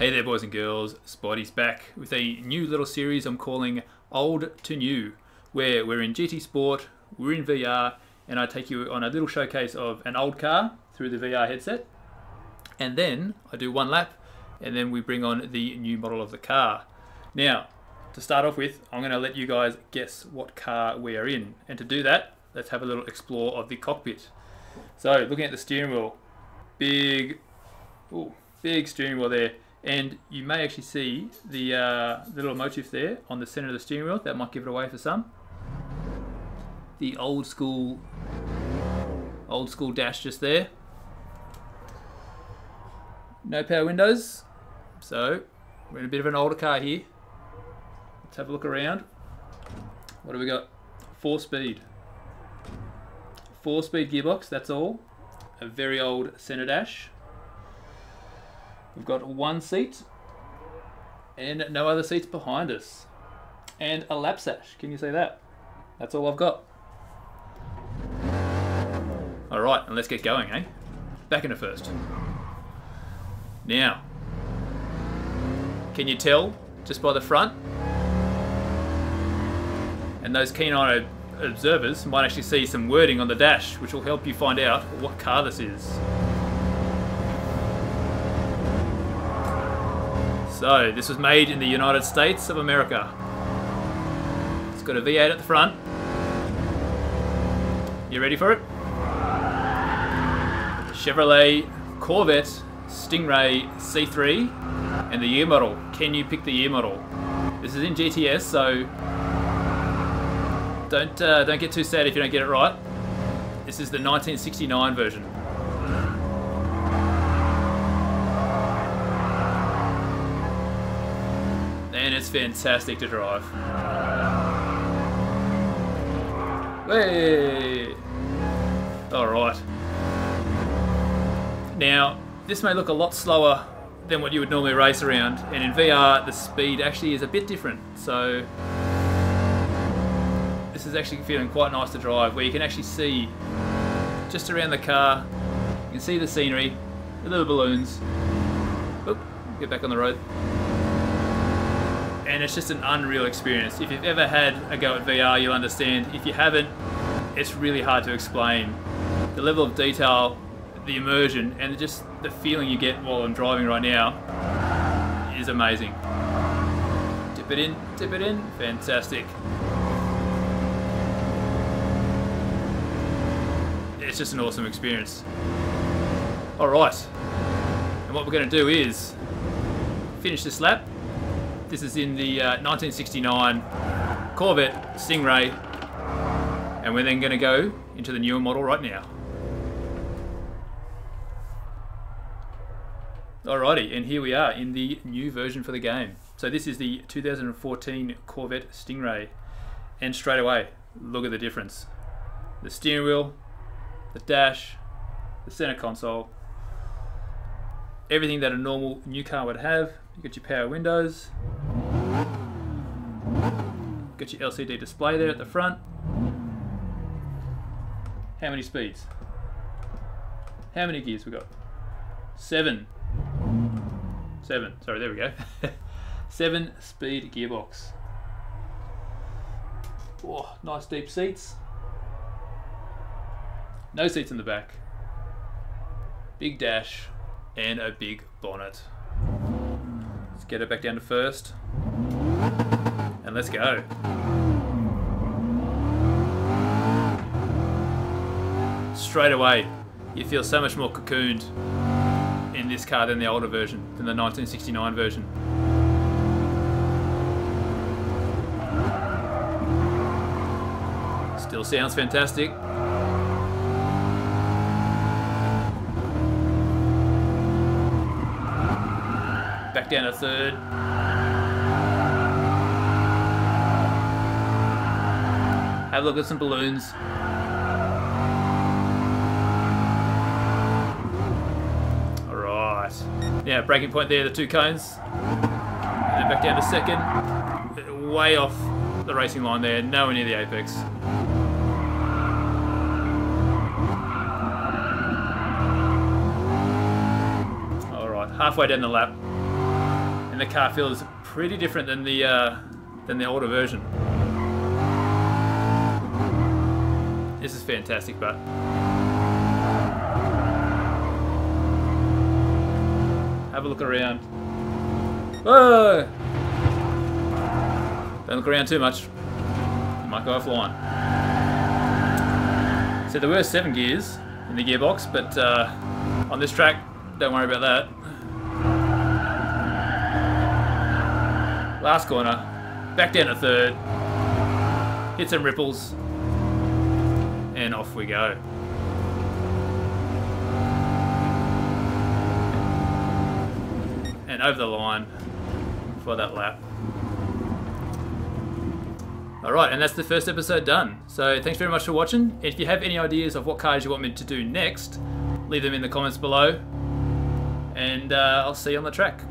Hey there, boys and girls. Spidey's back with a new little series I'm calling Old to New, where we're in GT Sport, we're in VR, and I take you on a little showcase of an old car through the VR headset. And then I do one lap, and then we bring on the new model of the car. Now, to start off with, I'm going to let you guys guess what car we are in. And to do that, let's have a little explore of the cockpit. So, looking at the steering wheel, big, ooh, big steering wheel there. And you may actually see the, uh, little motif there on the center of the steering wheel. That might give it away for some. The old school, old school dash just there. No power windows. So we're in a bit of an older car here. Let's have a look around. What do we got? Four speed. Four speed gearbox, that's all. A very old center dash. We've got one seat and no other seats behind us. And a lap sash. Can you see that? That's all I've got. Alright, and let's get going, eh? Back in a first. Now, can you tell just by the front? And those keen-eyed observers might actually see some wording on the dash, which will help you find out what car this is. So, this was made in the United States of America. It's got a V8 at the front. You ready for it? Chevrolet Corvette Stingray C3 and the year model. Can you pick the year model? This is in GTS, so don't uh, don't get too sad if you don't get it right. This is the 1969 version. And it's fantastic to drive. Hey! Alright. Now, this may look a lot slower than what you would normally race around, and in VR the speed actually is a bit different. So this is actually feeling quite nice to drive, where you can actually see just around the car, you can see the scenery, the little balloons. Oop, get back on the road. And it's just an unreal experience. If you've ever had a go at VR, you'll understand. If you haven't, it's really hard to explain. The level of detail the immersion and just the feeling you get while I'm driving right now is amazing. Dip it in, dip it in, fantastic. It's just an awesome experience. Alright, and what we're going to do is finish this lap. This is in the uh, 1969 Corvette Stingray and we're then going to go into the newer model right now. Alrighty, and here we are in the new version for the game. So this is the 2014 Corvette Stingray. And straight away, look at the difference. The steering wheel, the dash, the center console, everything that a normal new car would have. You got your power windows, got your LCD display there at the front. How many speeds? How many gears we got? Seven. Seven. Sorry, there we go. Seven speed gearbox. Oh, nice deep seats. No seats in the back. Big dash and a big bonnet. Let's get it back down to first. And let's go. Straight away, you feel so much more cocooned in this car than the older version, than the 1969 version. Still sounds fantastic. Back down to third. Have a look at some balloons. Alright. Yeah, braking point there, the two cones. And back down to second. Way off the racing line there, nowhere near the apex. Alright, halfway down the lap. and the car feels pretty different than the uh, than the older version. This is fantastic, but have a look around. Whoa! Don't look around too much. You might go offline. So there were seven gears in the gearbox, but uh, on this track, don't worry about that. Last corner, back down to third, hit some ripples, and off we go. And over the line for that lap. Alright, and that's the first episode done. So thanks very much for watching. If you have any ideas of what cars you want me to do next, leave them in the comments below. And uh, I'll see you on the track.